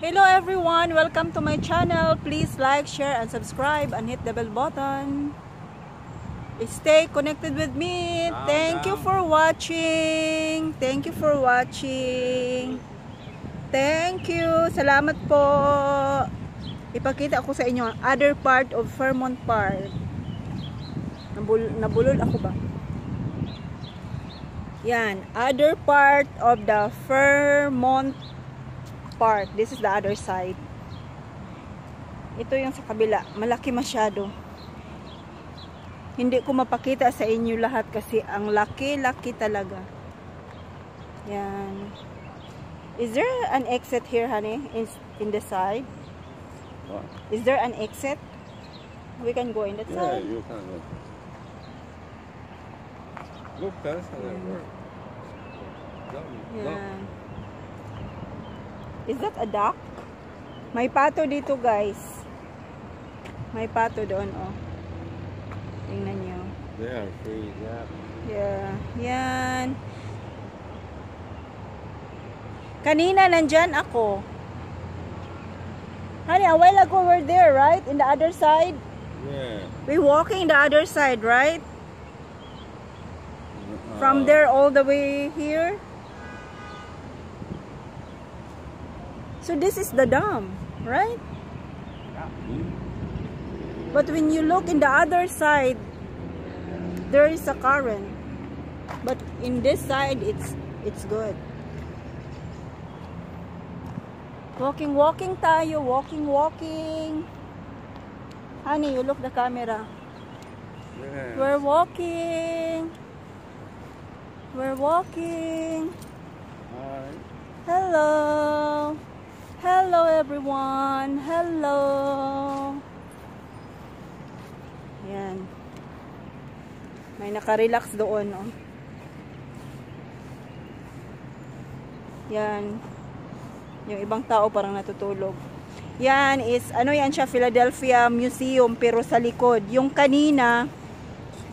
Hello everyone! Welcome to my channel. Please like, share, and subscribe and hit the bell button. Stay connected with me. Thank you for watching. Thank you for watching. Thank you. Salamat po. Ipakita ko sa inyo ang other part of Fairmont Park. Nabul nabulol ako ba? Yan. Other part of the Fairmont Park. This is the other side. Ito yung sa kabila. Malaki masyado. Hindi ko mapakita sa inyo lahat kasi ang laki-laki talaga. Yan. Is there an exit here, honey? In, in the side? What? Is there an exit? We can go in that Yeah, side. you can look. Look, that's how it works. Yeah. Is that a duck? May pato dito, guys. May pato doon, oh. Tingnan nyo. They are free, yeah. Yeah. Yan. Kanina nandyan ako. Honey, a while ago we're there, right? In the other side? Yeah. We walking the other side, right? From Uh, there all the way here. So this is the dam, right? But when you look in the other side, there is a current. But in this side, it's it's good. Walking, walking tayo. Walking, walking. Honey, you look the camera. Yeah. We're walking. We're walking. Alright. Hello. Everyone. Hello. Yan. May nakarelax doon, oh. Yan. Yung ibang tao parang natutulog. Yan is, ano yan siya, Philadelphia Museum, pero sa likod. Yung kanina,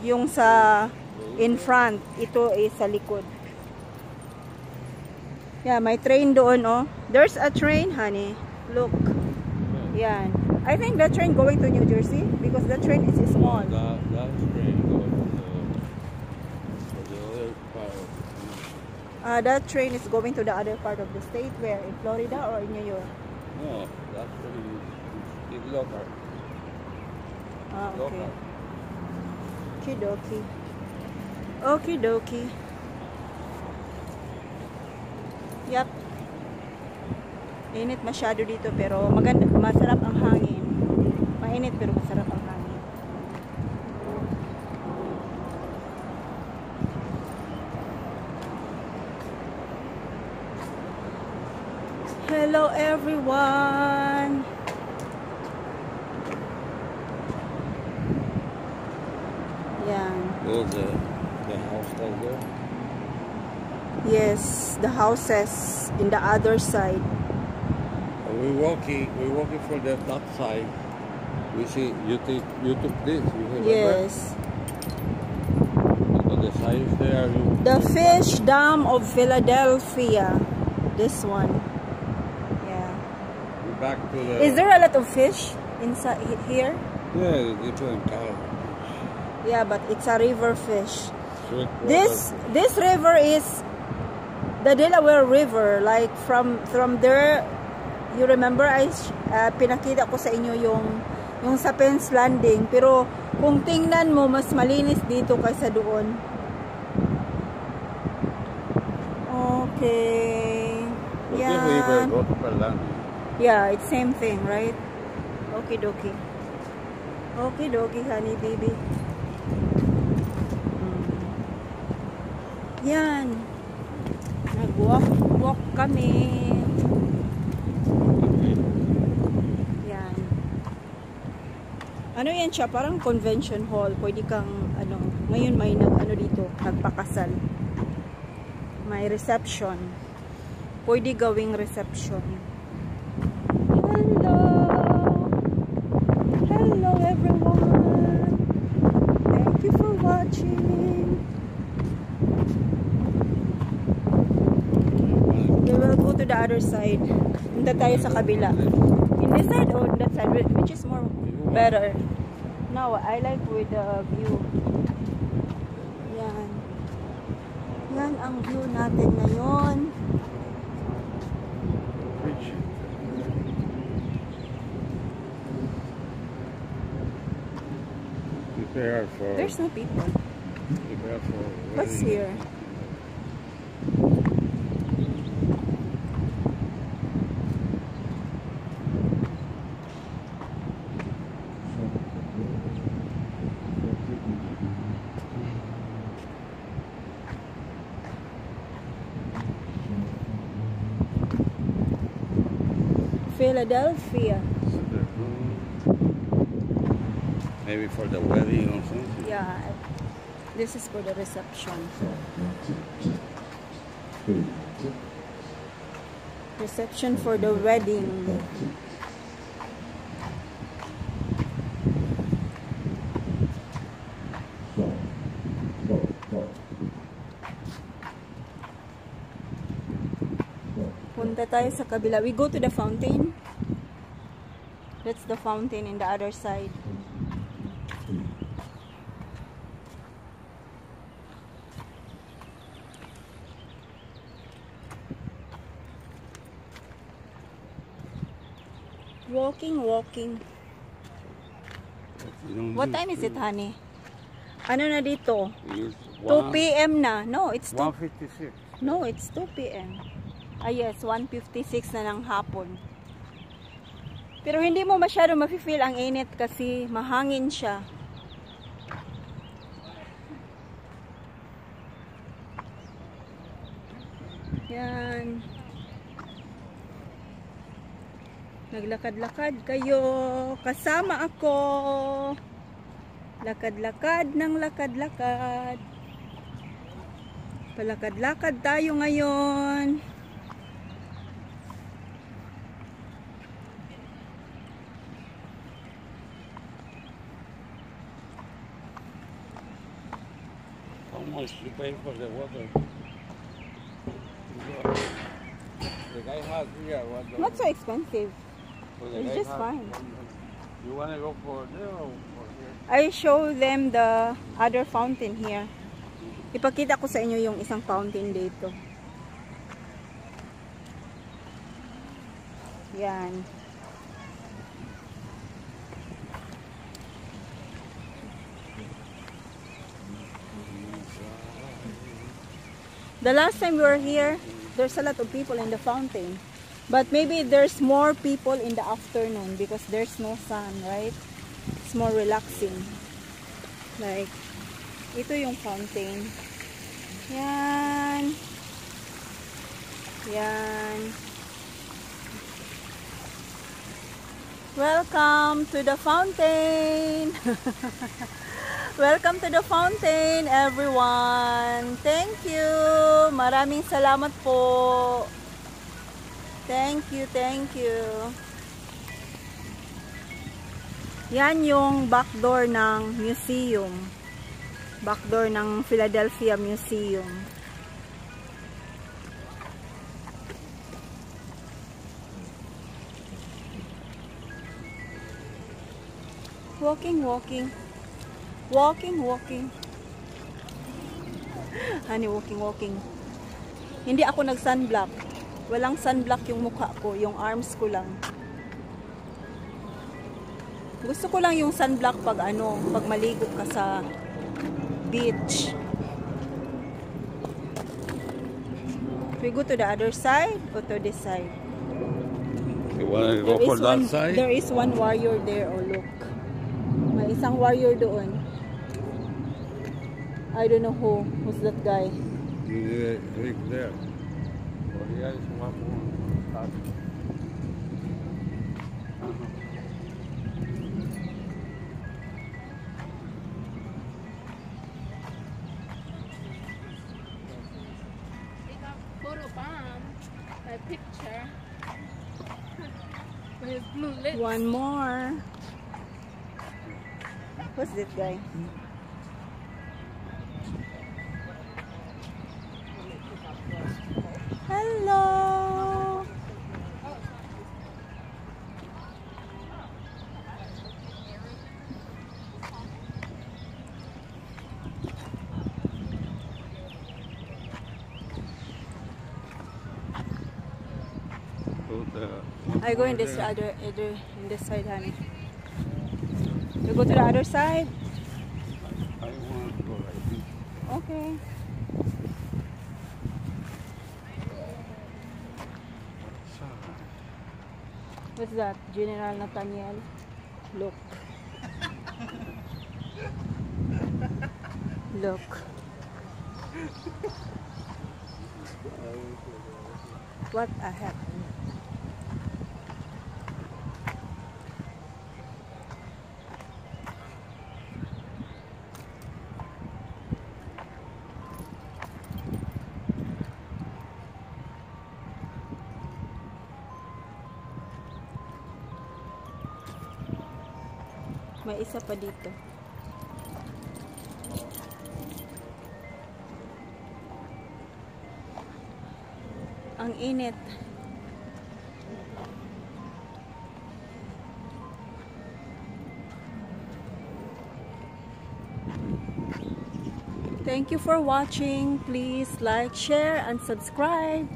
yung sa in front, ito is sa likod. Yeah, may train doon, oh. There's a train, honey. Look. Yan. I think the train going to New Jersey because the train is small. That, that train goes to the, the other part of Uh, that train is going to the other part of the state where? In Florida or in New York? No, that's pretty, it's local. Ah, okay. Local. Okidoki. Okidoki. Yep. Init masyado dito pero maganda, masarap ang hangin. Mainit pero masarap ang hangin. Hello everyone. Yan. Oh, the, the house down there? Yes, the houses in the other side. We're walking, we're walking from the top side. We see, you take, you took this, you remember? Yes. On the side there, you, The fish dam of Philadelphia. This one. Yeah. we're back to the... Is there a lot of fish inside here? Yeah, different color. Yeah, but it's a river fish. This this river is the Delaware River. Like from from there, you remember I uh, pinakita ko sa inyo yung yung sa Penn's Landing. Pero kung tingnan mo, mas malinis dito kaysa doon. Okay. River Yeah. it's same thing, right? Okay, dokie. Okay, dokie, honey baby. Mm. Yan. Nag-walk, walk kami. Yan. Ano yan siya? Parang convention hall. Pwede kang, ano, ngayon may nag, ano dito, nagpakasal. May reception. Pwede gawing reception. Hello! Hello everyone! Thank you for watching! We will go to the other side. Punta tayo sa kabila. In this side or oh, that side? Which is more better? No, I like with the view. Yan. Yan ang view natin ngayon. Prepare for. There's no people. Prepare for. What's here? Philadelphia. Maybe for the wedding or something. Yeah. This is for the reception. Reception for the wedding. Tayo sa kabila. We go to the fountain. That's the fountain in the other side. Walking, walking. What time is it, honey? Ano na dito? Use 2 p.m. na. No, it's 2 One fifty six. No, it's 2 p.m. Ah, yes, 1.56 na ng hapon. Pero hindi mo masyado mafe-feel ang init kasi mahangin siya. Yan. Naglakad-lakad kayo. Kasama ako. Lakad-lakad ng lakad-lakad. Palakad-lakad tayo ngayon. You pay for the water? The guy has here. The, Not so expensive. so the it's just fine. You want to go for there or for here? I show them the other fountain here. Ipakita ko sa inyo yung isang fountain dito. Yan. The last time we were here, there's a lot of people in the fountain. But maybe there's more people in the afternoon because there's no sun, right? It's more relaxing. Like, ito yung fountain. Yan. Yan. Welcome to the fountain. Welcome to the fountain, everyone. Thank you. Maraming salamat po. Thank you, thank you. Yan yung back door ng museum. Back door ng Philadelphia Museum. Walking, walking. Walking, walking. Honey, walking, walking. Hindi ako nag-sunblock. Walang sunblock yung mukha ko, yung arms ko lang. Gusto ko lang yung sunblock pag ano, pag maligo ka sa beach. We go to the other side or to this side? You want to go There for that one, side? There is one warrior there, oh look. May isang warrior doon. I don't know who. Who's that guy? You need a rig there. Or here is one more. Start. They got photo bomb, my picture. With his blue lips. One more. Who's that guy? I go in this there. other, other in this side, honey. You go to the other side. I want to go this. Okay. What's that? General Nathaniel. Look. Look. What a heck. May isa pa dito. Ang init. Thank you for watching. Please like, share, and subscribe.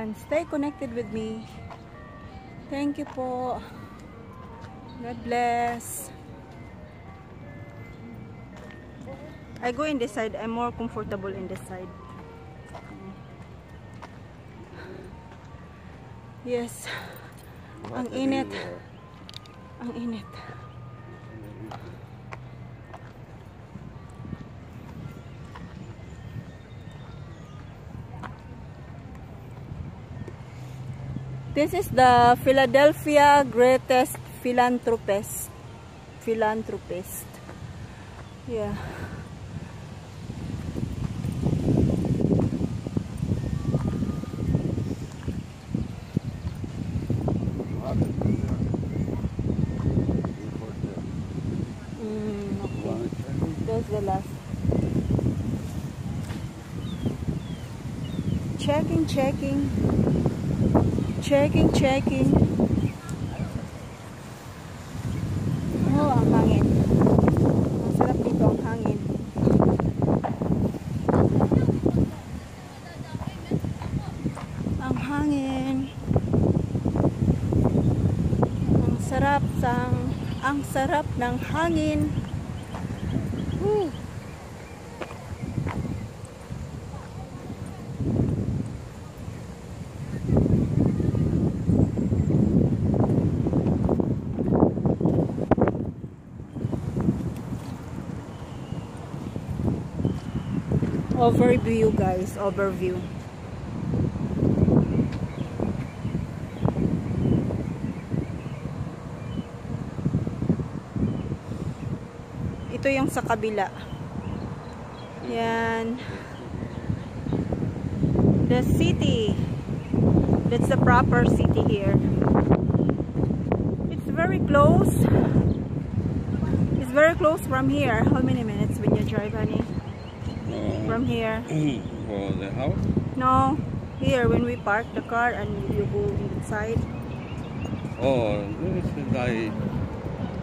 And stay connected with me. Thank you po. God bless. I go in this side. I'm more comfortable in this side. Yes. Ang init. Ang init. This is the Philadelphia Greatest Philanthropist. Philanthropist. Yeah. Mm. Checking, checking. Checking, checking. Oh, ang hangin. Ang sarap dito ang hangin. Ang hangin. Ang sarap sang ang sarap ng hangin. Whew. Overview guys, overview. Ito yung sa kabila. Yan. The city. That's the proper city here. It's very close. It's very close from here. How many minutes when you drive, honey? From here. For the house? No, here when we park the car and you go inside, Oh, this is like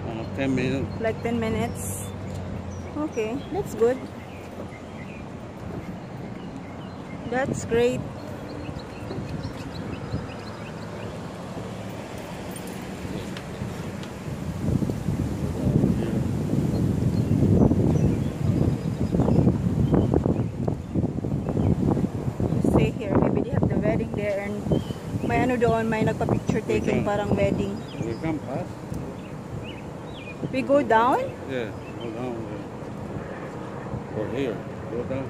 uh, 10 minutes. like 10 minutes. Okay, that's good. That's great. Stay here. Maybe they have the wedding there and may ano doon, may nagpa-picture taking parang wedding. We come past? We go down? Yeah, go down there. Or here, go down.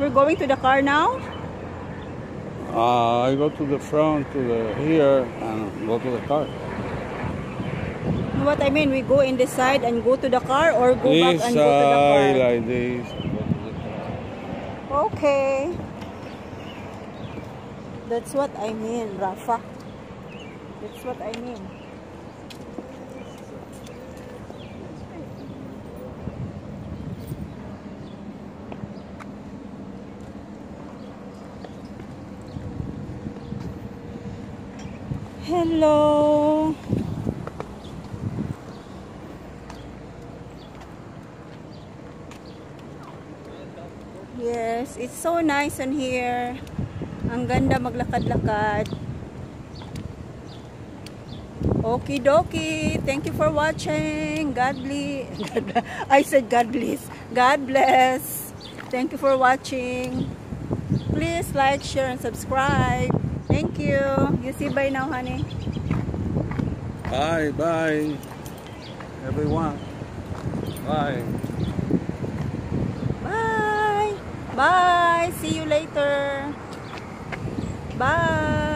We're going to the car now? Uh, I go to the front, to the here, and go to the car. What I mean, we go in this side and go to the car or go this back and go to the car? like this. Go to the car. Okay. That's what I mean, Rafa. That's what I mean. Hello. Yes, it's so nice in here. Ang ganda maglakad-lakad. Okie dokie. Thank you for watching. God bless. I said God bless. God bless. Thank you for watching. Please like, share, and subscribe. Thank you. You see bye now, honey. Bye, bye, everyone. Bye. Bye. Bye. See you later. Bye.